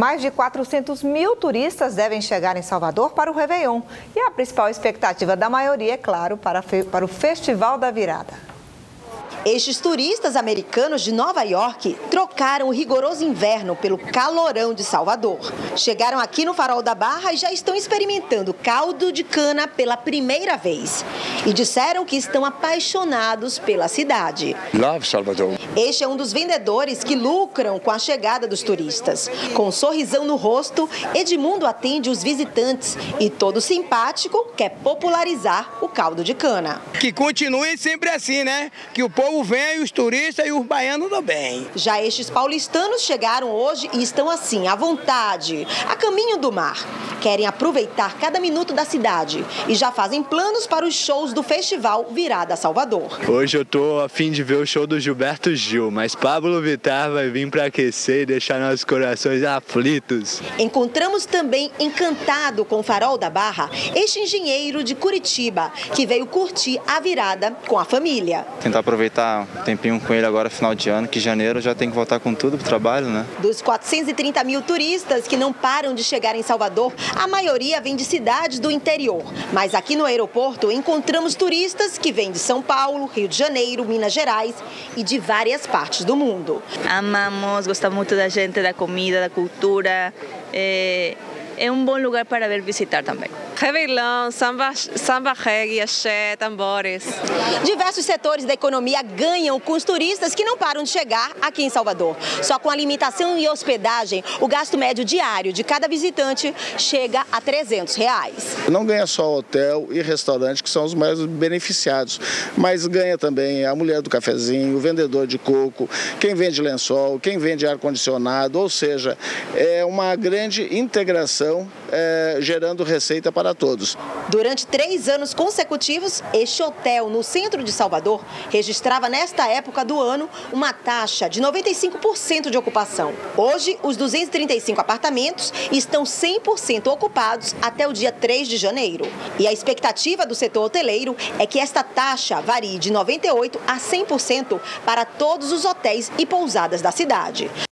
Mais de 400 mil turistas devem chegar em Salvador para o Réveillon. E a principal expectativa da maioria, é claro, para, para o Festival da Virada. Estes turistas americanos de Nova York trocaram o rigoroso inverno pelo calorão de Salvador. Chegaram aqui no Farol da Barra e já estão experimentando caldo de cana pela primeira vez. E disseram que estão apaixonados pela cidade. Love Salvador. Este é um dos vendedores que lucram com a chegada dos turistas. Com um sorrisão no rosto, Edmundo atende os visitantes e todo simpático quer popularizar o caldo de cana. Que continue sempre assim, né? Que o povo povo vem, os turistas e os baianos também. Já estes paulistanos chegaram hoje e estão assim, à vontade, a caminho do mar. Querem aproveitar cada minuto da cidade e já fazem planos para os shows do festival Virada Salvador. Hoje eu tô a fim de ver o show do Gilberto Gil, mas Pablo Vittar vai vir para aquecer e deixar nossos corações aflitos. Encontramos também encantado com o Farol da Barra este engenheiro de Curitiba que veio curtir a virada com a família. Tentar aproveitar um tempinho com ele agora, final de ano, que janeiro já tem que voltar com tudo pro trabalho, né? Dos 430 mil turistas que não param de chegar em Salvador, a maioria vem de cidades do interior. Mas aqui no aeroporto encontramos turistas que vêm de São Paulo, Rio de Janeiro, Minas Gerais e de várias partes do mundo. Amamos, gostamos muito da gente, da comida, da cultura. É, é um bom lugar para ver visitar também. Réveillon, samba, samba reggae, axé, tambores. Diversos setores da economia ganham com os turistas que não param de chegar aqui em Salvador. Só com alimentação e hospedagem, o gasto médio diário de cada visitante chega a 300 reais. Não ganha só hotel e restaurante, que são os mais beneficiados, mas ganha também a mulher do cafezinho, o vendedor de coco, quem vende lençol, quem vende ar-condicionado, ou seja, é uma grande integração é, gerando receita para para todos. Durante três anos consecutivos, este hotel no centro de Salvador registrava nesta época do ano uma taxa de 95% de ocupação. Hoje, os 235 apartamentos estão 100% ocupados até o dia 3 de janeiro. E a expectativa do setor hoteleiro é que esta taxa varie de 98% a 100% para todos os hotéis e pousadas da cidade.